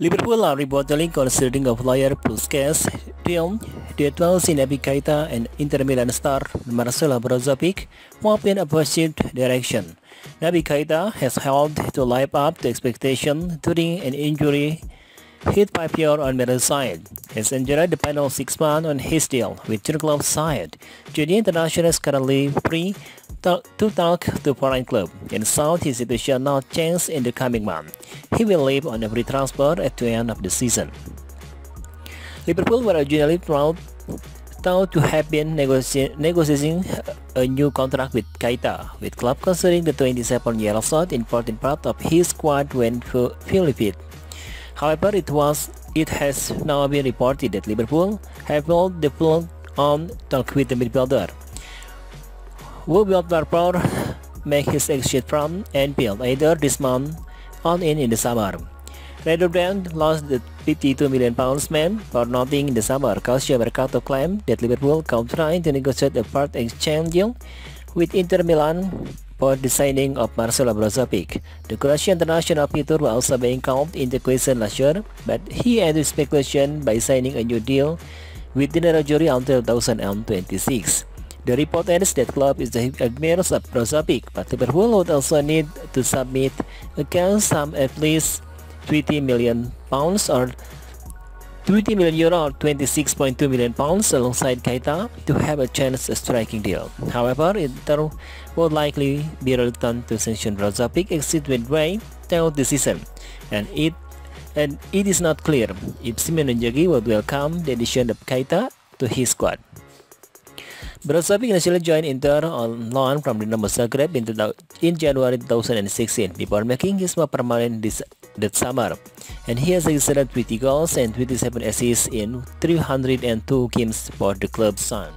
Liverpool are reportedly considering a player plus cash deal. to 12 Naby Keita and Inter Milan star Marcelo Brozovic move in a positive direction. Keita has helped to live up to expectation during an injury hit by Pierre on middle side. He's enjoyed the final six months on his deal with the club side. Guinea International is currently free to talk to foreign club and saw his not change in the coming month. He will leave on a free transfer at the end of the season. Liverpool were originally thought, thought to have been negotiating a new contract with Keita, with club considering the 27-year-old important part of his squad when fully fit. However, it was it has now been reported that Liverpool have held the full on talk with the midfielder will Barber make his exit from Anfield either this month or in, in the summer. Red Brand lost the 52 million pounds man for nothing in the summer. Calcio Mercato claimed that Liverpool could try to negotiate a part exchange deal with Inter Milan for the signing of Marcelo Brozovic. The Croatian international Peter was also being called into question last year, but he ended speculation by signing a new deal with the Nerazzurri until 2026. The report ends that club is the admirers of Brozovic, but Liverpool would also need to submit against some at least 20 million pounds or 20 million euro or 26.2 million pounds alongside Keita to have a chance at striking deal. However, Inter will likely be reluctant to sanction Brozovic exit midway through the season, and it and it is not clear if Simon Inzaghi would welcome the addition of Keita to his squad. Brozovic initially joined Inter on loan from Dinamo Zagreb in, in January 2016 before making his move permanent this that summer. And he has registered 20 goals and 27 assists in 302 games for the club's son.